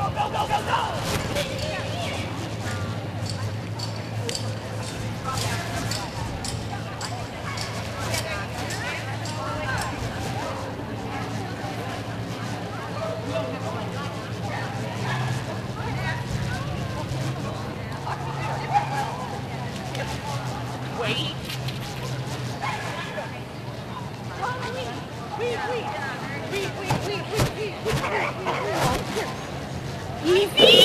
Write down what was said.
go, go, go, go, go! Wait. Wait, wait, wait, wait. Enfim!